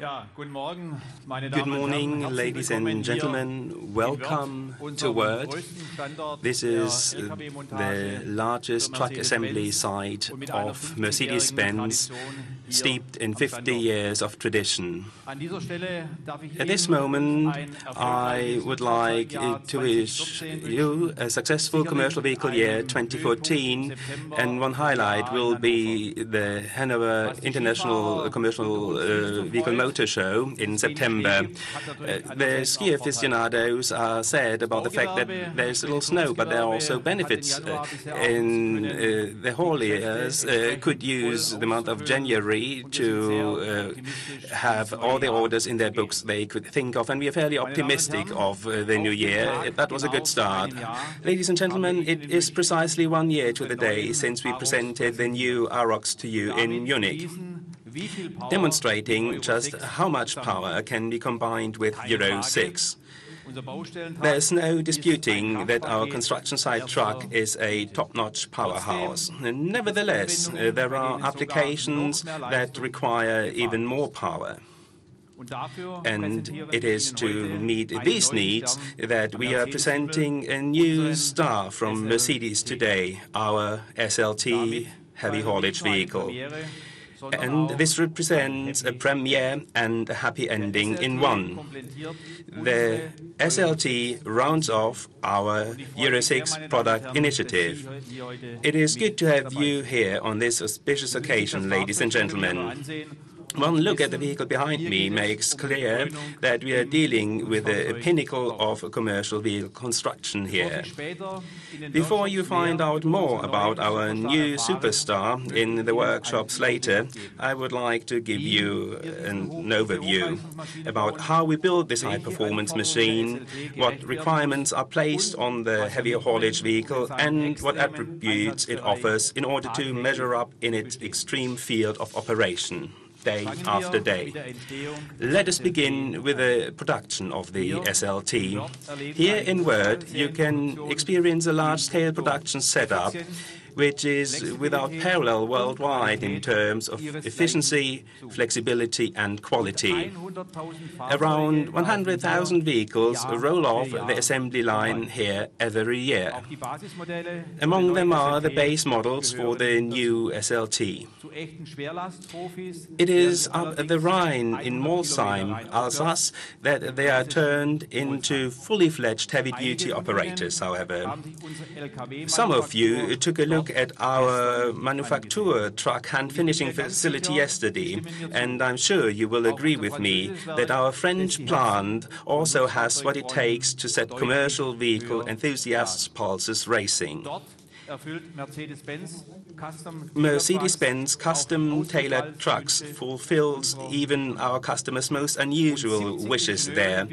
Good morning, ladies and gentlemen. Welcome to Wörth. This is uh, the largest truck assembly site of Mercedes-Benz, steeped in 50 years of tradition. At this moment, I would like to wish you a successful commercial vehicle year 2014, and one highlight will be the Hanover International Commercial uh, Vehicle Motor Show in September. Uh, the ski aficionados are sad about the fact that there's little snow, but there are also benefits uh, in uh, the hauliers could use the month of January to have all the orders in their books they could think of, and we are fairly optimistic of the new year. That was a good start. Ladies and gentlemen, it is precisely one year to the day since we presented the new Arocs to you in Munich, demonstrating just how much power can be combined with Euro 6. There's no disputing that our construction site truck is a top-notch powerhouse. Nevertheless, there are applications that require even more power. And it is to meet these needs that we are presenting a new star from Mercedes today, our SLT heavy haulage vehicle. And this represents a premiere and a happy ending in one. The SLT rounds off our Euro 6 product initiative. It is good to have you here on this auspicious occasion, ladies and gentlemen. One look at the vehicle behind me makes clear that we are dealing with a pinnacle of commercial vehicle construction here. Before you find out more about our new superstar in the workshops later, I would like to give you an overview about how we build this high-performance machine, what requirements are placed on the heavy haulage vehicle, and what attributes it offers in order to measure up in its extreme field of operation day after day. Let us begin with the production of the SLT. Here in Wörth, you can experience a large-scale production setup, which is without parallel worldwide in terms of efficiency, flexibility, and quality. Around 100,000 vehicles roll off the assembly line here every year. Among them are the base models for the new SLT. It is up the Rhine in Molsheim, Alsace, that they are turned into fully fledged heavy-duty operators, however. Some of you took a look at our manufacture truck hand-finishing facility yesterday, and I'm sure you will agree with me that our French plant also has what it takes to set commercial vehicle enthusiasts' pulses racing. Mercedes-Benz custom-tailored trucks fulfills even our customers' most unusual wishes there,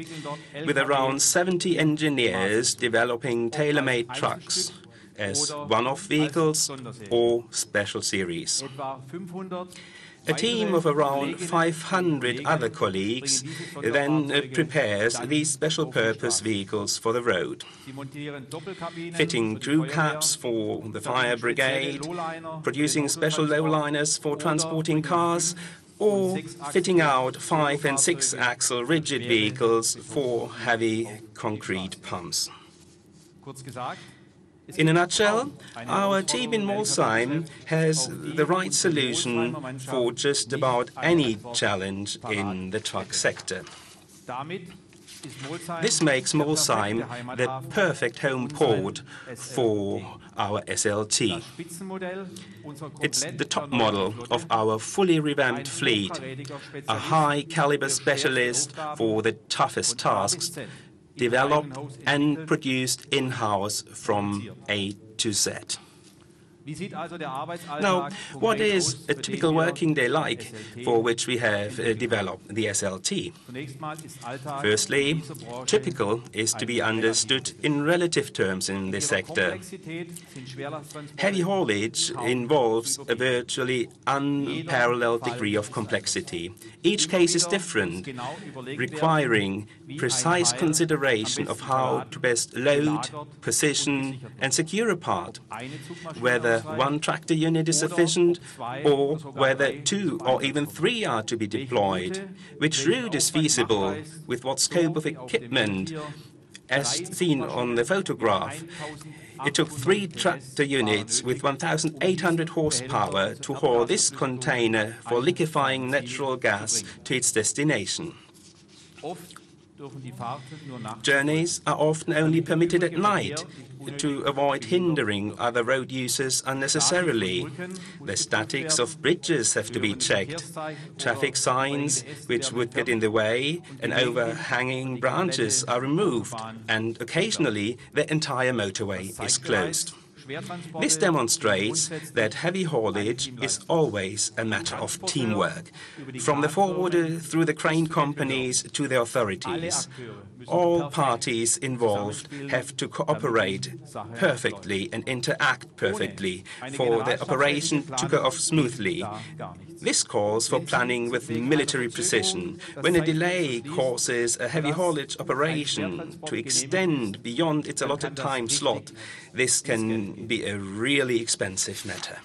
with around 70 engineers developing tailor-made trucks as one-off vehicles or special series. A team of around 500 other colleagues then uh, prepares these special-purpose vehicles for the road, fitting crew cabs for the fire brigade, producing special lowliners for transporting cars, or fitting out five- and six-axle rigid vehicles for heavy concrete pumps. In a nutshell, our team in Molsheim has the right solution for just about any challenge in the truck sector. This makes Molsheim the perfect home port for our SLT. It's the top model of our fully revamped fleet, a high-caliber specialist for the toughest tasks, developed and produced in-house from A to Z. Now, what is a typical working day like for which we have uh, developed the SLT? Firstly, typical is to be understood in relative terms in this sector. Heavy haulage involves a virtually unparalleled degree of complexity. Each case is different, requiring precise consideration of how to best load, position, and secure a part, whether one tractor unit is sufficient or whether two or even three are to be deployed, which route is feasible, with what scope of equipment, as seen on the photograph. It took three tractor units with 1,800 horsepower to haul this container for liquefying natural gas to its destination. Journeys are often only permitted at night to avoid hindering other road users unnecessarily. The statics of bridges have to be checked. Traffic signs which would get in the way and overhanging branches are removed, and occasionally the entire motorway is closed. This demonstrates that heavy haulage is always a matter of teamwork, from the forwarder through the crane companies to the authorities. All parties involved have to cooperate perfectly and interact perfectly for the operation to go off smoothly. This calls for planning with military precision. When a delay causes a heavy haulage operation to extend beyond its allotted time slot, this can be a really expensive matter.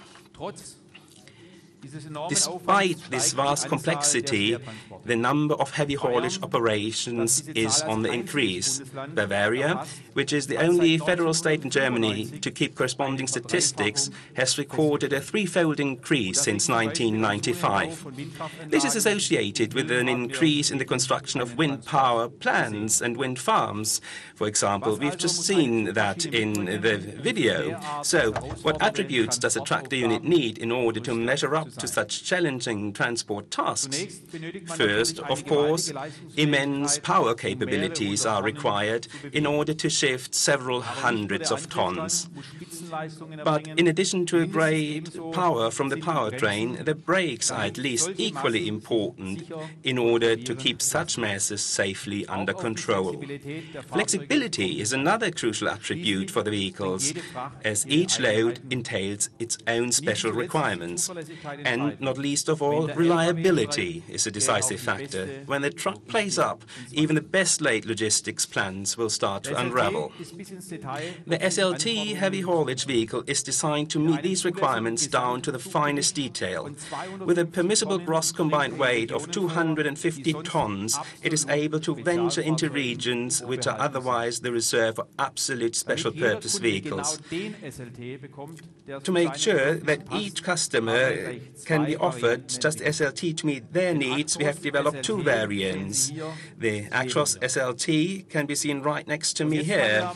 Despite this vast complexity, the number of heavy haulage operations is on the increase. Bavaria, which is the only federal state in Germany to keep corresponding statistics, has recorded a threefold increase since 1995. This is associated with an increase in the construction of wind power plants and wind farms. For example, we've just seen that in the video. So, what attributes does a tractor unit need in order to measure up to such challenging transport tasks. First, of course, immense power capabilities are required in order to shift several hundreds of tons. But in addition to a great power from the powertrain, the brakes are at least equally important in order to keep such masses safely under control. Flexibility is another crucial attribute for the vehicles, as each load entails its own special requirements. And not least of all, reliability is a decisive factor. When the truck plays up, even the best laid logistics plans will start to unravel. The SLT heavy haulage vehicle is designed to meet these requirements down to the finest detail. With a permissible gross combined weight of 250 tons, it is able to venture into regions which are otherwise the reserve for absolute special purpose vehicles. To make sure that each customer can be offered just SLT to meet their needs, we have developed two variants. The Actros SLT can be seen right next to me here.